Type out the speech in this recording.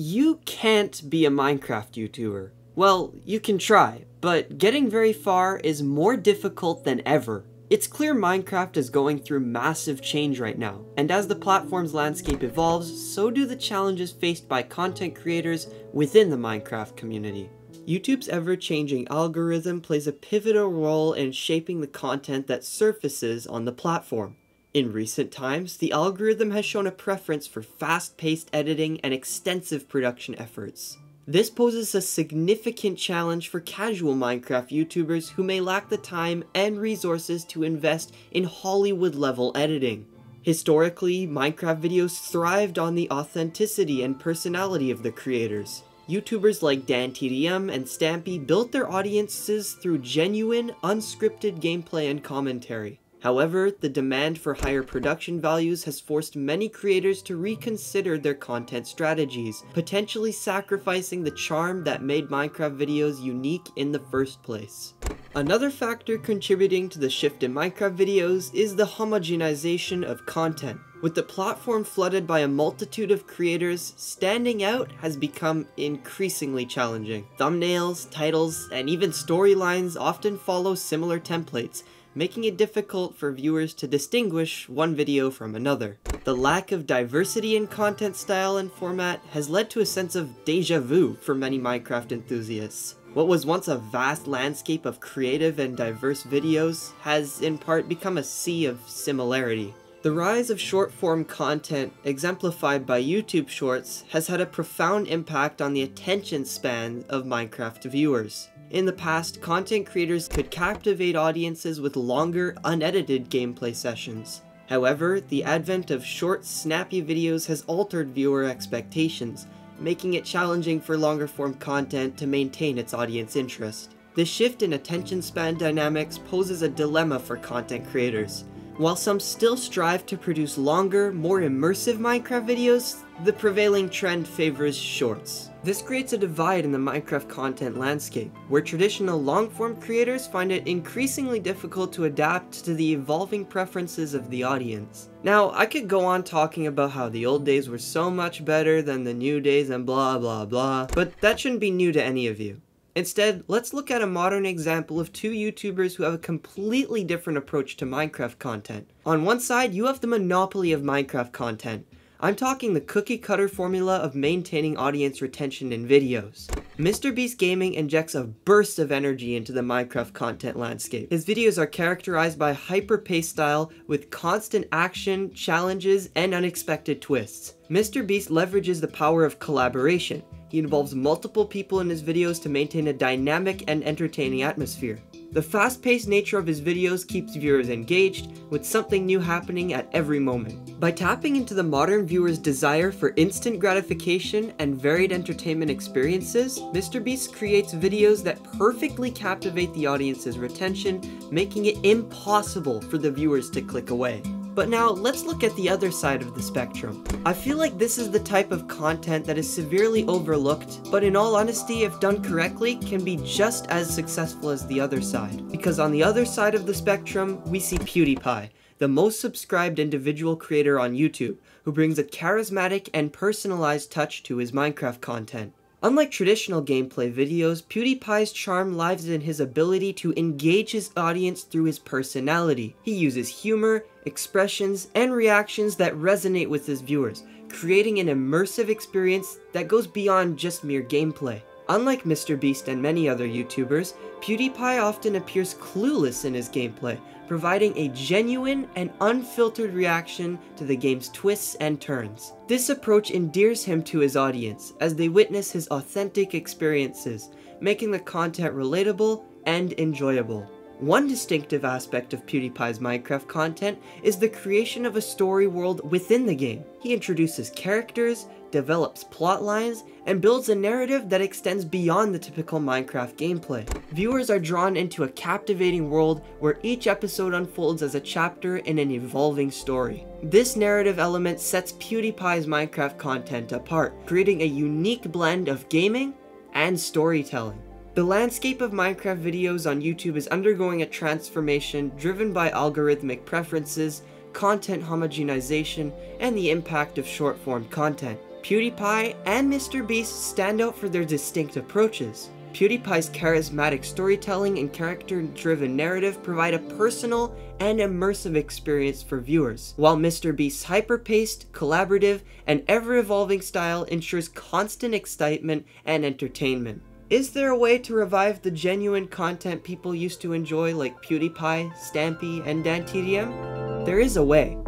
You can't be a Minecraft YouTuber. Well, you can try, but getting very far is more difficult than ever. It's clear Minecraft is going through massive change right now, and as the platform's landscape evolves, so do the challenges faced by content creators within the Minecraft community. YouTube's ever-changing algorithm plays a pivotal role in shaping the content that surfaces on the platform. In recent times, the algorithm has shown a preference for fast-paced editing and extensive production efforts. This poses a significant challenge for casual Minecraft YouTubers who may lack the time and resources to invest in Hollywood-level editing. Historically, Minecraft videos thrived on the authenticity and personality of the creators. YouTubers like DanTDM and Stampy built their audiences through genuine, unscripted gameplay and commentary. However, the demand for higher production values has forced many creators to reconsider their content strategies, potentially sacrificing the charm that made Minecraft videos unique in the first place. Another factor contributing to the shift in Minecraft videos is the homogenization of content. With the platform flooded by a multitude of creators, standing out has become increasingly challenging. Thumbnails, titles, and even storylines often follow similar templates, making it difficult for viewers to distinguish one video from another. The lack of diversity in content style and format has led to a sense of deja vu for many Minecraft enthusiasts. What was once a vast landscape of creative and diverse videos has in part become a sea of similarity. The rise of short-form content, exemplified by YouTube Shorts, has had a profound impact on the attention span of Minecraft viewers. In the past, content creators could captivate audiences with longer, unedited gameplay sessions. However, the advent of short, snappy videos has altered viewer expectations, making it challenging for longer form content to maintain its audience interest. This shift in attention span dynamics poses a dilemma for content creators. While some still strive to produce longer, more immersive Minecraft videos, the prevailing trend favors shorts. This creates a divide in the Minecraft content landscape, where traditional long-form creators find it increasingly difficult to adapt to the evolving preferences of the audience. Now, I could go on talking about how the old days were so much better than the new days and blah blah blah, but that shouldn't be new to any of you. Instead, let's look at a modern example of two YouTubers who have a completely different approach to Minecraft content. On one side, you have the monopoly of Minecraft content. I'm talking the cookie cutter formula of maintaining audience retention in videos. MrBeast Gaming injects a burst of energy into the Minecraft content landscape. His videos are characterized by hyper-paced style with constant action, challenges, and unexpected twists. MrBeast leverages the power of collaboration. He involves multiple people in his videos to maintain a dynamic and entertaining atmosphere. The fast-paced nature of his videos keeps viewers engaged, with something new happening at every moment. By tapping into the modern viewer's desire for instant gratification and varied entertainment experiences, MrBeast creates videos that perfectly captivate the audience's retention, making it impossible for the viewers to click away. But now, let's look at the other side of the spectrum. I feel like this is the type of content that is severely overlooked, but in all honesty, if done correctly, can be just as successful as the other side. Because on the other side of the spectrum, we see PewDiePie, the most subscribed individual creator on YouTube, who brings a charismatic and personalized touch to his Minecraft content. Unlike traditional gameplay videos, PewDiePie's charm lies in his ability to engage his audience through his personality. He uses humor, expressions, and reactions that resonate with his viewers, creating an immersive experience that goes beyond just mere gameplay. Unlike MrBeast and many other YouTubers, PewDiePie often appears clueless in his gameplay, providing a genuine and unfiltered reaction to the game's twists and turns. This approach endears him to his audience as they witness his authentic experiences, making the content relatable and enjoyable. One distinctive aspect of PewDiePie's Minecraft content is the creation of a story world within the game. He introduces characters, develops plot lines, and builds a narrative that extends beyond the typical Minecraft gameplay. Viewers are drawn into a captivating world where each episode unfolds as a chapter in an evolving story. This narrative element sets PewDiePie's Minecraft content apart, creating a unique blend of gaming and storytelling. The landscape of Minecraft videos on YouTube is undergoing a transformation driven by algorithmic preferences, content homogenization, and the impact of short-form content. PewDiePie and MrBeast stand out for their distinct approaches. PewDiePie's charismatic storytelling and character-driven narrative provide a personal and immersive experience for viewers, while MrBeast's hyper-paced, collaborative, and ever-evolving style ensures constant excitement and entertainment. Is there a way to revive the genuine content people used to enjoy like PewDiePie, Stampy, and DanTDM? There is a way.